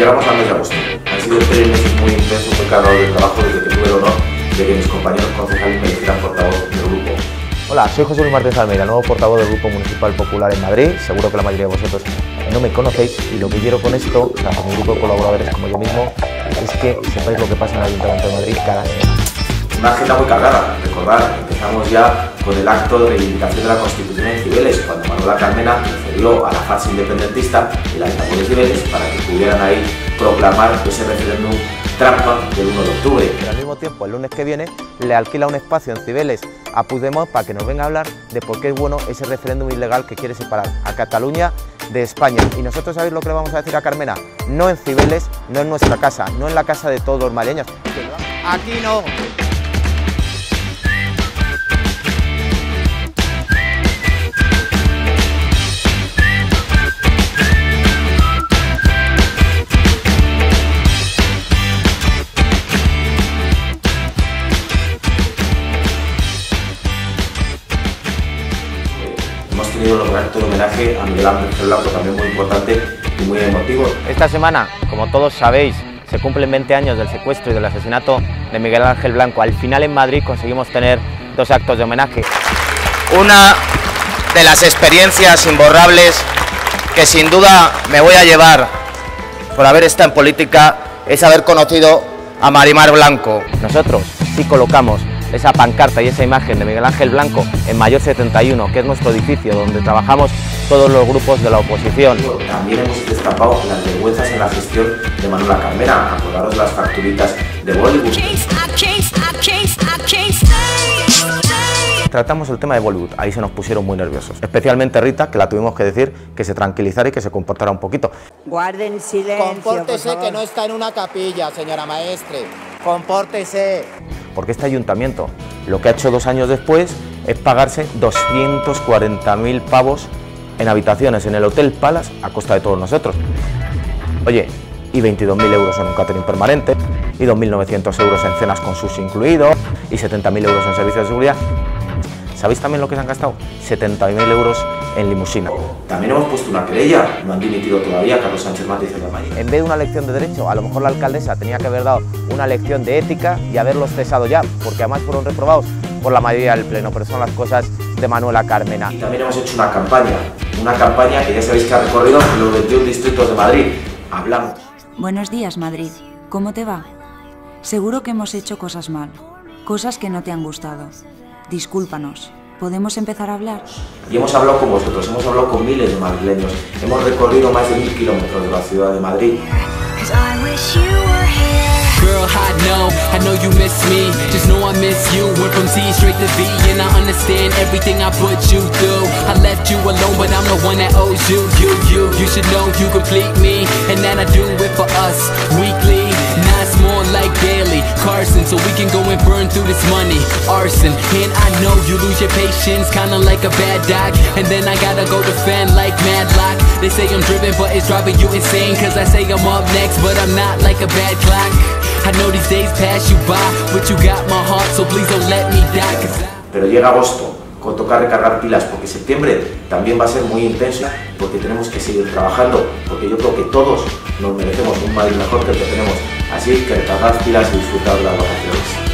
Llegamos al mes de agosto. Han sido tres meses muy intensos, muy cargados de trabajo desde que tuve el honor de que mis compañeros concejales me hicieran portavoz del grupo. Hola, soy José Luis Martínez Almeida, nuevo portavoz del Grupo Municipal Popular en Madrid. Seguro que la mayoría de vosotros no me conocéis y lo que quiero con esto, o sea, con mi grupo de colaboradores como yo mismo, es que sepáis lo que pasa en el Ayuntamiento de Madrid cada semana. Una agenda muy cargada, recordar, empezamos ya con el acto de reivindicación de la Constitución en Cibeles, cuando Manuela Carmena cedió a la farsa independentista y la Estado de Cibeles para que pudieran ahí proclamar ese referéndum trampa del 1 de octubre. Pero al mismo tiempo, el lunes que viene, le alquila un espacio en Cibeles a Puigdemont para que nos venga a hablar de por qué es bueno ese referéndum ilegal que quiere separar a Cataluña de España. Y nosotros sabéis lo que le vamos a decir a Carmena, no en Cibeles, no en nuestra casa, no en la casa de todos los maleños. Aquí no. Acto de homenaje a Miguel Ángel Blanco, también muy importante y muy emotivo. Esta semana, como todos sabéis, se cumplen 20 años del secuestro y del asesinato de Miguel Ángel Blanco. Al final en Madrid conseguimos tener dos actos de homenaje. Una de las experiencias imborrables que sin duda me voy a llevar por haber estado en política es haber conocido a Marimar Blanco. Nosotros sí colocamos esa pancarta y esa imagen de Miguel Ángel Blanco en Mayor 71, que es nuestro edificio donde trabajamos todos los grupos de la oposición. También hemos destapado las vergüenzas en la gestión de Manuela Carmena. Acordaros las facturitas de Bollywood. Tratamos el tema de Bollywood, ahí se nos pusieron muy nerviosos. Especialmente Rita, que la tuvimos que decir que se tranquilizara y que se comportara un poquito. Guarden silencio. Compórtese por favor. que no está en una capilla, señora maestre. Compórtese. Porque este ayuntamiento lo que ha hecho dos años después es pagarse 240.000 pavos en habitaciones en el Hotel Palace a costa de todos nosotros. Oye, y 22.000 euros en un catering permanente, y 2.900 euros en cenas con sus incluidos, y 70.000 euros en servicios de seguridad. ¿Sabéis también lo que se han gastado? 70.000 euros en limusina. También hemos puesto una querella, no han dimitido todavía Carlos Sánchez Mate y Celia Mayer. En vez de una lección de derecho, a lo mejor la alcaldesa tenía que haber dado una lección de ética y haberlos cesado ya, porque además fueron reprobados por la mayoría del Pleno, pero son las cosas de Manuela Carmena. Y también hemos hecho una campaña, una campaña que ya sabéis que ha recorrido los 21 distritos de Madrid. Hablamos. Buenos días, Madrid. ¿Cómo te va? Seguro que hemos hecho cosas mal, cosas que no te han gustado. Discúlpanos. ¿Podemos empezar a hablar? Y hemos hablado con vosotros, hemos hablado con miles de madrileños, hemos recorrido más de mil kilómetros de la ciudad de Madrid. So we can go and burn through this money. Arson, and I know you lose your patience, kinda like a bad dog. And then I gotta go defend like Madlock. They say I'm driven, but it's driving you insane. Cause I say I'm up next, but I'm not like a bad clock. I know these days pass you by, but you got my heart, so please don't let me die. Cause I Pero llega agosto, con toca recargar pilas, porque septiembre también va a ser muy intenso, porque tenemos que seguir trabajando, porque yo creo que todos nos merecemos un Madrid mejor que el que tenemos. Así que recargad pilas y disfrutad de las vacaciones.